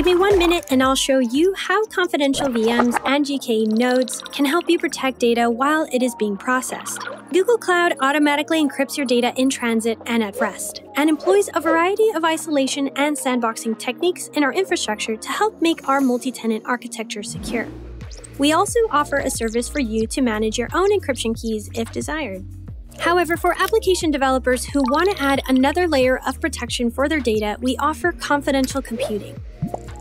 Give me one minute and I'll show you how confidential VMs and GKE nodes can help you protect data while it is being processed. Google Cloud automatically encrypts your data in transit and at rest, and employs a variety of isolation and sandboxing techniques in our infrastructure to help make our multi tenant architecture secure. We also offer a service for you to manage your own encryption keys if desired. However, for application developers who want to add another layer of protection for their data, we offer confidential computing.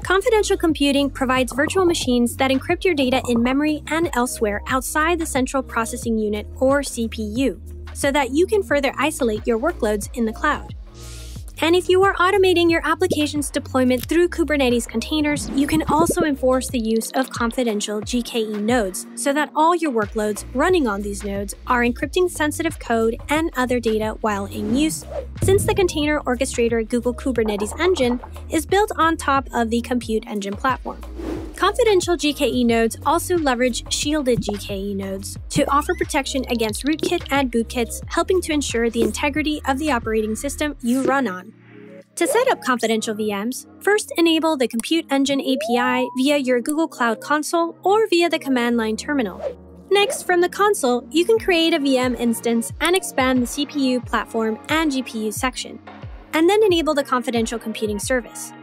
Confidential computing provides virtual machines that encrypt your data in memory and elsewhere outside the central processing unit or CPU, so that you can further isolate your workloads in the cloud. And if you are automating your application's deployment through Kubernetes containers, you can also enforce the use of confidential GKE nodes so that all your workloads running on these nodes are encrypting sensitive code and other data while in use, since the container orchestrator Google Kubernetes Engine is built on top of the Compute Engine platform. Confidential GKE nodes also leverage shielded GKE nodes to offer protection against rootkit and bootkits, helping to ensure the integrity of the operating system you run on. To set up confidential VMs, first enable the Compute Engine API via your Google Cloud Console or via the command line terminal. Next, from the console, you can create a VM instance and expand the CPU, platform, and GPU section, and then enable the confidential computing service.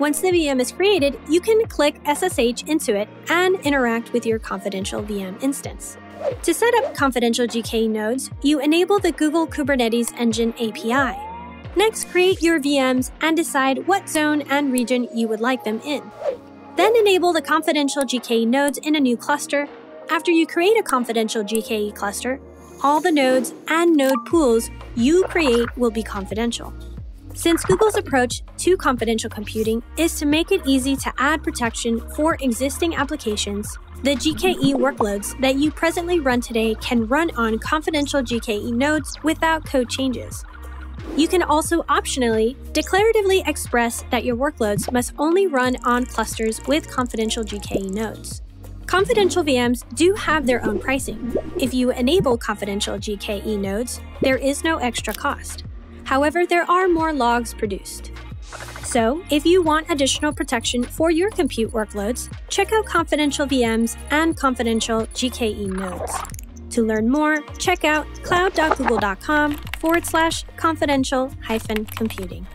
Once the VM is created, you can click SSH into it and interact with your confidential VM instance. To set up confidential GKE nodes, you enable the Google Kubernetes Engine API. Next, create your VMs and decide what zone and region you would like them in. Then enable the confidential GKE nodes in a new cluster. After you create a confidential GKE cluster, all the nodes and node pools you create will be confidential. Since Google's approach to confidential computing is to make it easy to add protection for existing applications, the GKE workloads that you presently run today can run on confidential GKE nodes without code changes. You can also optionally declaratively express that your workloads must only run on clusters with confidential GKE nodes. Confidential VMs do have their own pricing. If you enable confidential GKE nodes, there is no extra cost. However, there are more logs produced. So, if you want additional protection for your compute workloads, check out confidential VMs and confidential GKE nodes. To learn more, check out cloud.google.com forward slash confidential hyphen computing.